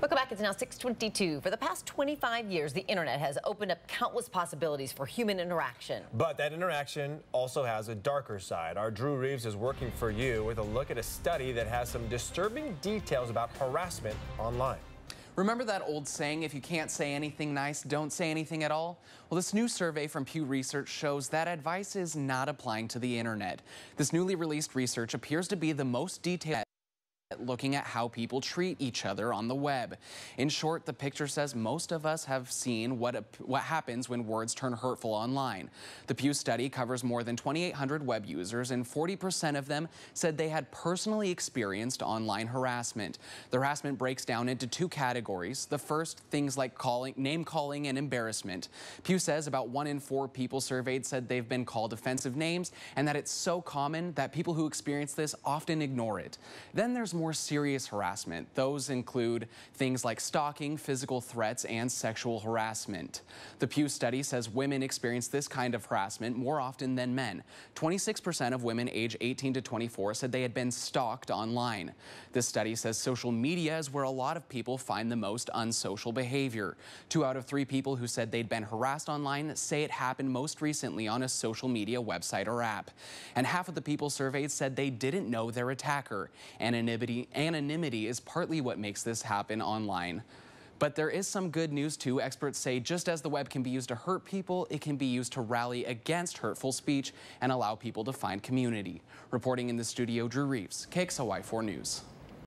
Welcome back. It's now 622. For the past 25 years, the internet has opened up countless possibilities for human interaction. But that interaction also has a darker side. Our Drew Reeves is working for you with a look at a study that has some disturbing details about harassment online. Remember that old saying, if you can't say anything nice, don't say anything at all? Well, this new survey from Pew Research shows that advice is not applying to the internet. This newly released research appears to be the most detailed looking at how people treat each other on the web. In short, the picture says most of us have seen what, what happens when words turn hurtful online. The Pew study covers more than 2,800 web users, and 40% of them said they had personally experienced online harassment. The harassment breaks down into two categories. The first, things like calling, name calling and embarrassment. Pew says about one in four people surveyed said they've been called offensive names, and that it's so common that people who experience this often ignore it. Then there's more serious harassment. Those include things like stalking, physical threats, and sexual harassment. The Pew study says women experience this kind of harassment more often than men. 26% of women age 18 to 24 said they had been stalked online. This study says social media is where a lot of people find the most unsocial behavior. Two out of three people who said they'd been harassed online say it happened most recently on a social media website or app. And half of the people surveyed said they didn't know their attacker. Anonymity anonymity, is partly what makes this happen online. But there is some good news too. Experts say just as the web can be used to hurt people, it can be used to rally against hurtful speech and allow people to find community. Reporting in the studio, Drew Reeves, KXLY 4 News.